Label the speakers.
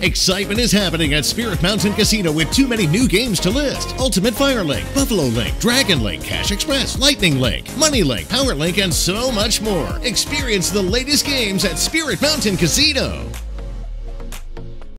Speaker 1: Excitement is happening at Spirit Mountain Casino with too many new games to list. Ultimate Fire Link, Buffalo Link, Dragon Link, Cash Express, Lightning Link, Money Link, Power Link, and so much more. Experience the latest games at Spirit Mountain Casino.